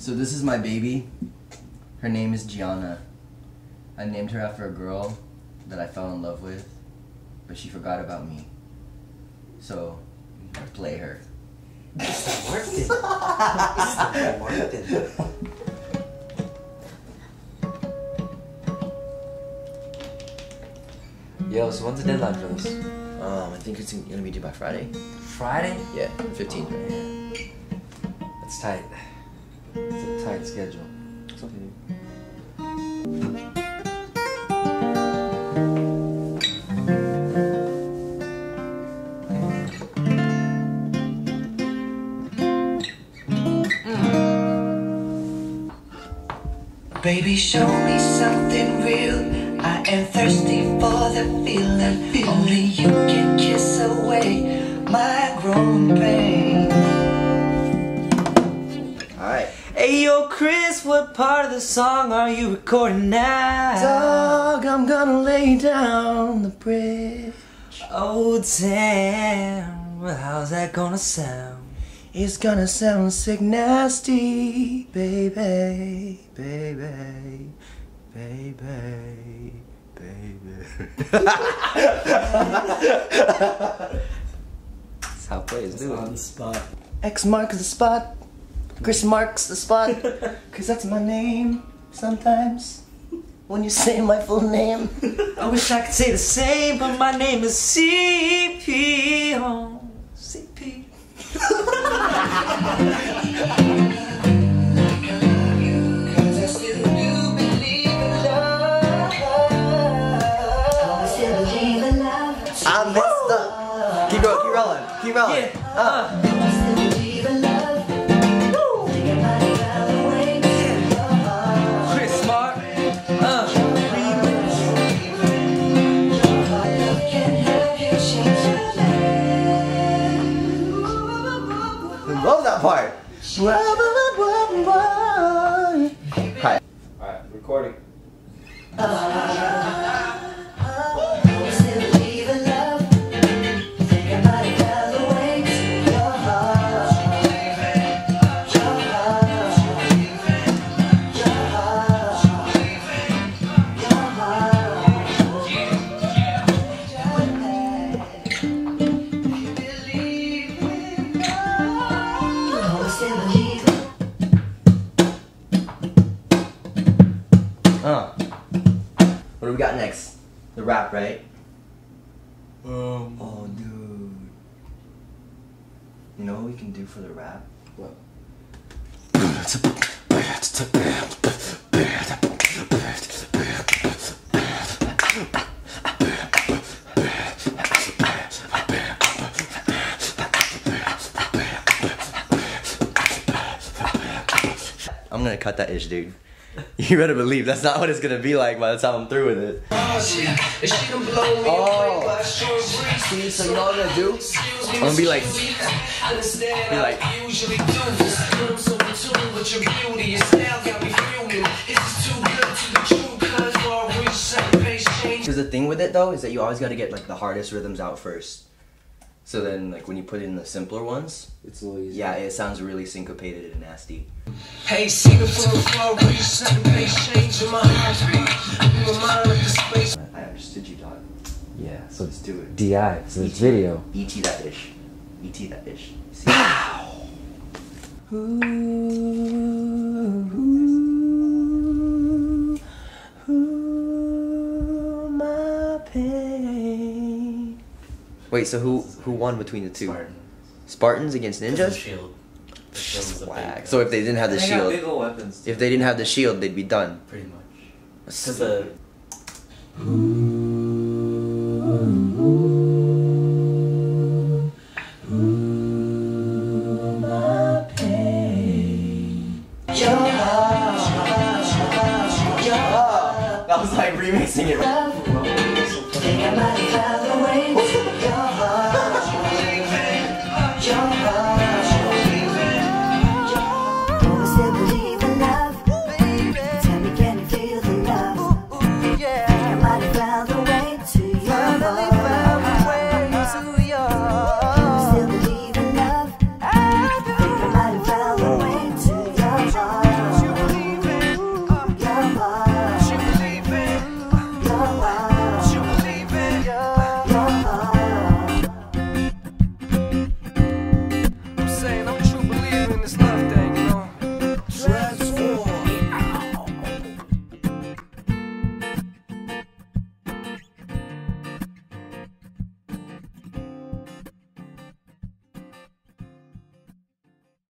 So this is my baby. Her name is Gianna. I named her after a girl that I fell in love with, but she forgot about me. So I play her. It's not worth it. It's not worth it. Yo, so when's the deadline for this? Um, I think it's gonna be due by Friday. Friday? Yeah, 15th. Right? That's tight. It's a tight schedule. Baby, show me something real. I am thirsty for the feeling. Only you can kiss away my growing pain. Hey yo, Kris, what part of the song are you recording now? Dog, I'm gonna lay down the bridge. Oh damn, well, how's that gonna sound? It's gonna sound sick nasty, baby, baby, baby, baby. That's how plays do it. On the spot. X marks the spot. Kris marks the spot. Cause that's my name sometimes. When you say my full name. I wish I could say the same, but my name is CP. Oh, CP. I still do believe in love. I still believe in love. I messed up. Keep going, keep rolling, keep rolling. Yeah. Uh. That part. Hi. Alright, recording. Uh, rap, right? Um. Oh, dude. You know what we can do for the rap? What? I'm gonna cut that ish, dude. You better believe that's not what it's gonna be like by the time I'm through with it. Oh, see, so you know what I'm gonna do? I'm gonna be like, be like, Because the thing with it though is that you always gotta get like the hardest rhythms out first. So then, like when you put in the simpler ones, It's a little easier. yeah, it sounds really syncopated and nasty. Hey, see the from afar, reach second pace, change in my heartbeat. My mind like the space. I understood you, dog. Yeah, so Let's do it. DI, so it's video. Et that ish. Et that ish. See? Ooh, ooh, my pain. Wait, so who who won between the two? Spartan. Spartans against Ninjas? ninjas? shield. So if they didn't have the shield, if they didn't have the shield, they'd be done. Pretty much. Because the. That was like remixing it.